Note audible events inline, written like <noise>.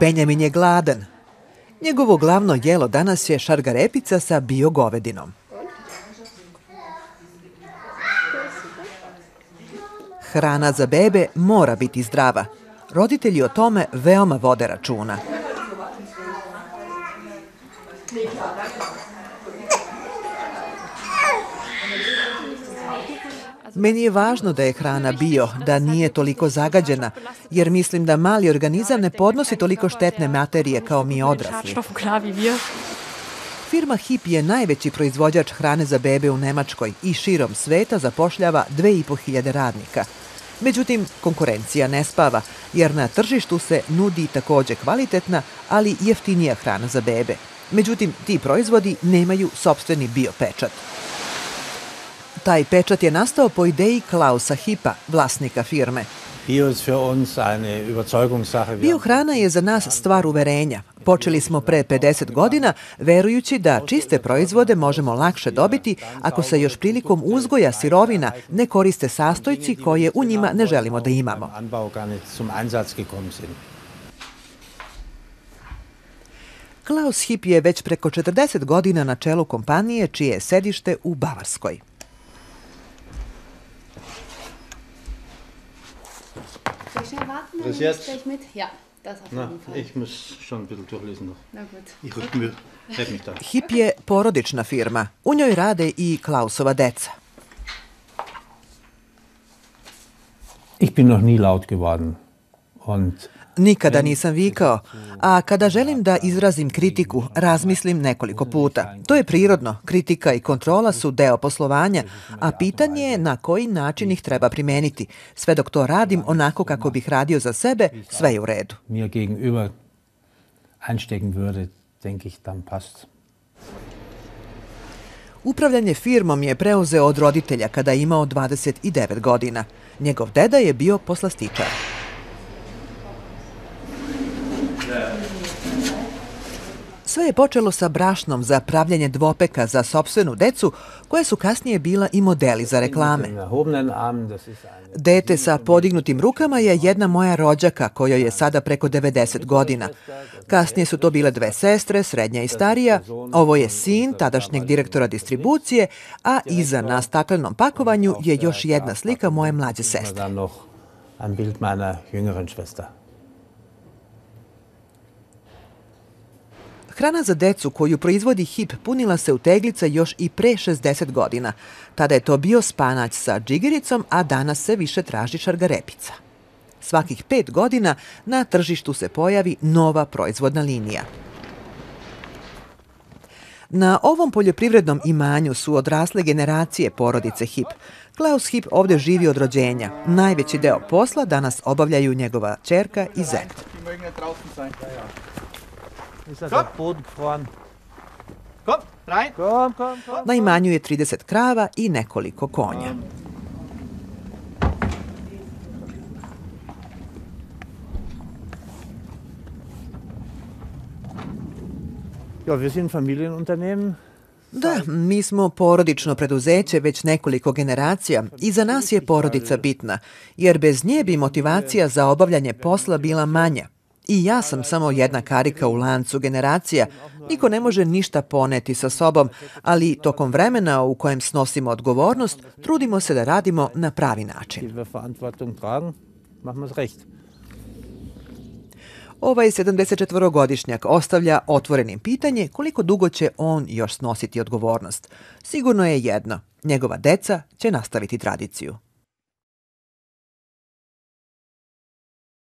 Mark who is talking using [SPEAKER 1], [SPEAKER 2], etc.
[SPEAKER 1] Benjamin je gladan. Njegovo glavno jelo danas je šargarepica sa biogovedinom. Hrana za bebe mora biti zdrava. Roditelji o tome veoma vode računa. Meni je važno da je hrana bio, da nije toliko zagađena, jer mislim da mali organizam ne podnosi toliko štetne materije kao mi odrasli. Firma HIP je najveći proizvođač hrane za bebe u Nemačkoj i širom sveta zapošljava 2500 radnika. Međutim, konkurencija ne spava, jer na tržištu se nudi takođe kvalitetna, ali jeftinija hrana za bebe. Međutim, ti proizvodi nemaju sobstveni biopečat. Taj pečat je nastao po ideji Klausa Hipa, vlasnika firme. Biohrana je za nas stvar uverenja. Počeli smo pre 50 godina verujući da čiste proizvode možemo lakše dobiti ako se još prilikom uzgoja sirovina ne koriste sastojci koje u njima ne želimo da imamo. Klaus Hip je već preko 40 godina na čelu kompanije čije je sedište u Bavarskoj.
[SPEAKER 2] Bis jetzt? Gleich mit? Ja, das auf jeden Fall. Ich muss schon ein bisschen durchlesen noch. Na gut. Ich
[SPEAKER 1] red mich da. <laughs> HIP je porodična firma. U njoj rade i Klausova deca.
[SPEAKER 3] Ich bin noch nie laut geworden. Und
[SPEAKER 1] Nikada nisam vikao, a kada želim da izrazim kritiku, razmislim nekoliko puta. To je prirodno, kritika i kontrola su deo poslovanja, a pitanje je na koji način ih treba primeniti. Sve dok to radim onako kako bih radio za sebe, sve je u redu.
[SPEAKER 3] Mir gegenüber einstecken würde, denke ich, dann passt.
[SPEAKER 1] Upravljanje firmom je preuzeo od roditelja kada je imao 29 godina. Njegov deda je bio poslastičar. Sve je počelo sa brašnom za pravljanje dvopeka za sobstvenu decu, koje su kasnije bila i modeli za reklame. Dete sa podignutim rukama je jedna moja rođaka, kojoj je sada preko 90 godina. Kasnije su to bile dve sestre, srednja i starija. Ovo je sin tadašnjeg direktora distribucije, a iza na staklenom pakovanju je još jedna slika moje mlađe sestre. Ein Bild meiner jüngeren Schwester. Hrana za decu koju proizvodi HIP punila se u teglica još i pre 60 godina. Tada je to bio spanać sa džigericom, a danas se više traži šargarepica. Svakih pet godina na tržištu se pojavi nova proizvodna linija. Na ovom poljoprivrednom imanju su odrasle generacije porodice HIP. Klaus HIP ovde živi od rođenja. Najveći deo posla danas obavljaju njegova čerka i zet. Ist das der Boden gefroren? Komm, rein. Komm, komm, komm. Na imanju je 30 krava i nekoliko konja.
[SPEAKER 3] Ja, wir sind Familienunternehmen.
[SPEAKER 1] Da, mi smo porodično preduzeće već nekoliko generacija i za nas je porodica bitna, jer bez nje bi motivacija za obavljanje posla bila manja. I ja sam samo jedna karika u lancu generacija. Niko ne može ništa poneti sa sobom, ali tokom vremena u kojem snosimo odgovornost, trudimo se da radimo na pravi način. Ovaj 74-godišnjak ostavlja otvorenim pitanje koliko dugo će on još snositi odgovornost. Sigurno je jedno, njegova deca će nastaviti tradiciju.